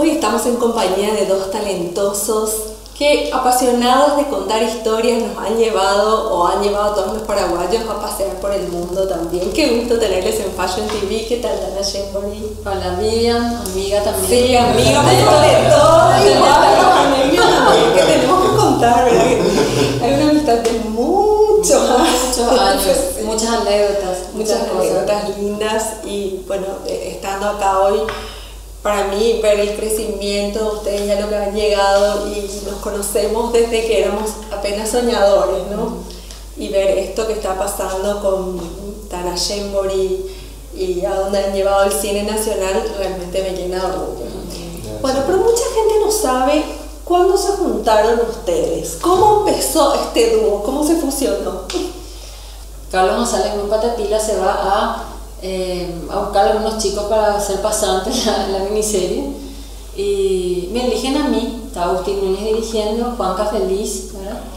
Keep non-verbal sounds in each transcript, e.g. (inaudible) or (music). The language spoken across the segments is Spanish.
Hoy estamos en compañía de dos talentosos que apasionados de contar historias nos han llevado o han llevado a todos los paraguayos a pasear por el mundo también. Qué gusto tenerles en Fashion TV. ¿Qué tal, Dana Shembori? Hola, Miriam, amiga también. Sí, amiga, muy talentosa. también, que tenemos que contar, ¿verdad? Hay una amistad de muchos muchos años, muchas anécdotas, muchas, muchas anécdotas lindas y bueno, estando acá hoy para mí ver el crecimiento, ustedes ya lo que han llegado y nos conocemos desde que éramos apenas soñadores, ¿no? Y ver esto que está pasando con Tana Shembori y a dónde han llevado el cine nacional realmente me llena de orgullo. Bueno, pero mucha gente no sabe cuándo se juntaron ustedes, cómo empezó este dúo, cómo se fusionó. Carlos González Grupo Patatila se va a eh, a buscar a algunos chicos para ser pasantes en la, miniserie. Y me eligen a mí, estaba Agustín Núñez dirigiendo, Juanca Feliz,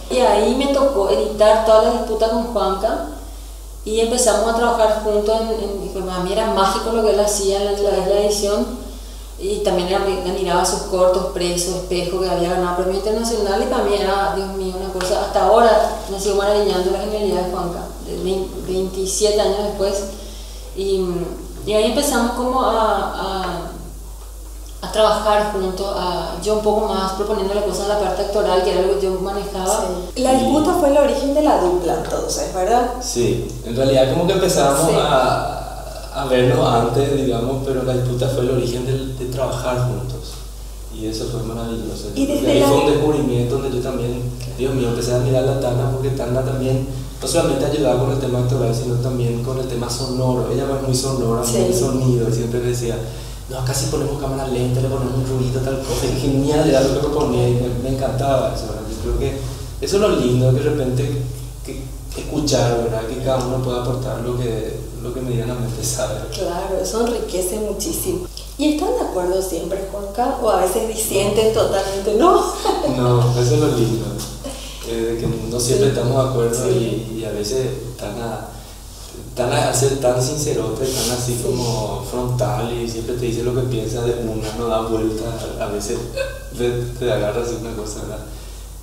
Y ahí me tocó editar toda la disputa con Juanca y empezamos a trabajar juntos. En, pues, a mí era mágico lo que él hacía en la, la edición y también era, miraba sus cortos, presos, espejo, que había ganado premio internacional y también era, Dios mío, una cosa, hasta ahora me sigo maravillando la genialidad de Juanca, 27 años después y, y ahí empezamos como a, a, a trabajar juntos, a, yo un poco más proponiendo la cosa en la parte actoral, que era algo que yo manejaba. La disputa fue el origen de la dupla entonces, ¿verdad? Sí, en realidad como que empezamos a, a vernos antes, digamos, pero la disputa fue el origen de, de trabajar juntos. Y eso fue maravilloso. ¿Y ahí fue un descubrimiento donde yo también, Dios mío, empecé a mirar la Tana porque Tana también no solamente ayudaba con el tema actoral, sino también con el tema sonoro. Ella va muy sonora, muy sonido, y siempre decía, no, acá si ponemos cámara lenta, le ponemos un ruido, tal cosa, y genial, era lo que proponía, y me, encantaba eso. Yo creo que eso es lo lindo, que de repente que, escuchar, ¿verdad? que cada uno pueda aportar lo que, lo que medianamente sabe. Claro, eso enriquece muchísimo. ¿Y están de acuerdo siempre, Juanca? ¿O a veces disienten totalmente? No. (laughs) no, eso es lo lindo de que no siempre estamos de acuerdo y, a veces están a, están a ser tan sincerote, tan así como frontal y siempre te dice lo que piensa de una, no da vuelta, a veces te, agarras una cosa, ¿verdad?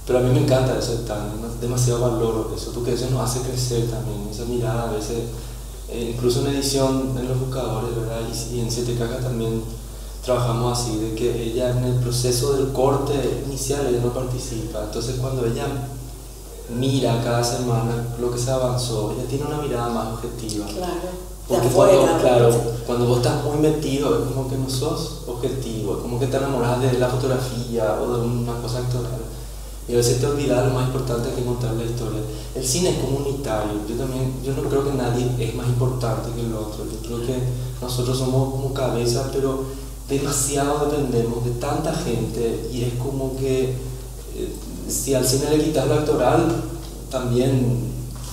Pero a mí me encanta eso, tan, demasiado valor eso, porque eso nos hace crecer también, esa mirada a veces, eh, incluso en edición, en los buscadores, ¿verdad? Y, y en Siete Cajas también trabajamos así, de que ella en el proceso del corte inicial ella no participa, entonces cuando ella mira cada semana lo que se avanzó, ella tiene una mirada más objetiva. Claro. Porque cuando, claro, cuando vos estás muy metido, es como que no sos objetivo, es como que te enamoras de la fotografía o de una cosa actoral. Y a veces te olvidas lo más importante que contar la historia. El cine es comunitario. Yo también, yo no creo que nadie es más importante que el otro. Yo creo que nosotros somos como cabeza, pero demasiado dependemos de tanta gente y es como que eh, si al cine le quitas lo actoral, también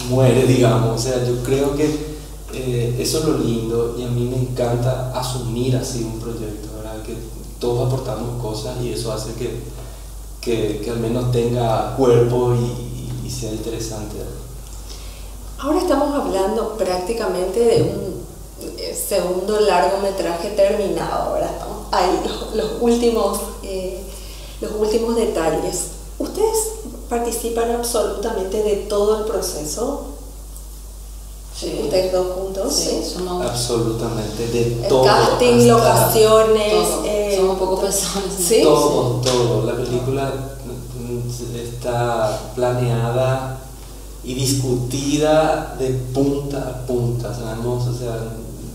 muere, digamos. O sea, yo creo que eh, eso es lo lindo y a mí me encanta asumir así un proyecto, ¿verdad? Que todos aportamos cosas y eso hace que, que, que al menos tenga cuerpo y, y, sea interesante. Ahora estamos hablando prácticamente de un eh, segundo largometraje terminado, ¿verdad? Ahí (laughs) los, últimos, eh, los últimos detalles. ¿Ustedes participan absolutamente de todo el proceso? Sí. ¿Ustedes dos juntos? Sí, somos absolutamente de el todo. casting, locaciones. Todo. Eh, somos poco personas. ¿Sí? Todo, todo. La película está planeada y discutida de punta a punta. Sabemos, o sea,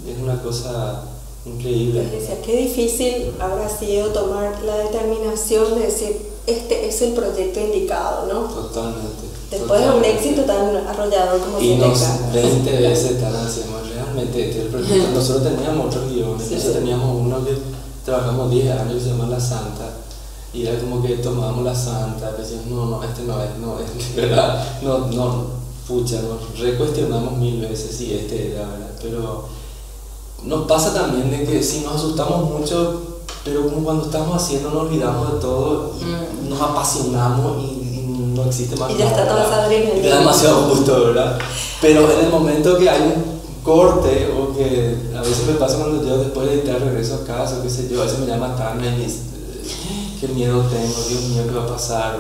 es una cosa increíble. decía, qué difícil habrá sido tomar la determinación de decir, este es el proyecto indicado, ¿no? Totalmente. Después de un éxito tan arrollador como Y nos 20 veces tan hacemos realmente este el proyecto. (laughs) Nosotros teníamos otros guiones, sí, teníamos uno que trabajamos 10 años que se llama La Santa. Y era como que tomábamos la santa, decíamos, no, no, este no es, no es, (laughs) ¿verdad? No, no, pucha, nos recuestionamos mil veces si este era, ¿verdad? Pero nos pasa también de que si nos asustamos mucho, pero como cuando estamos haciendo nos olvidamos de todo y mm. nos apasionamos y, no existe más y ya está toda esa adrenalina y da demasiado gusto verdad pero en el momento que hay un corte o que a veces me pasa cuando yo después de editar regreso a casa o qué sé yo a veces me llama Tania y qué miedo tengo, Dios mío, ¿qué va a pasar?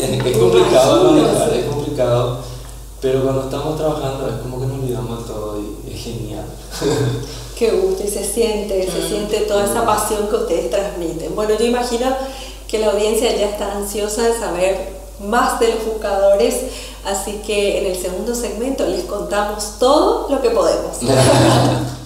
Es complicado, es complicado, pero cuando estamos trabajando es como que nos olvidamos de todo y es genial. (laughs) Qué gusto, y se siente, se mm. siente toda esa pasión que ustedes transmiten. Bueno, yo imagino que la audiencia ya está ansiosa de saber más de los buscadores, así que en el segundo segmento les contamos todo lo que podemos. (laughs)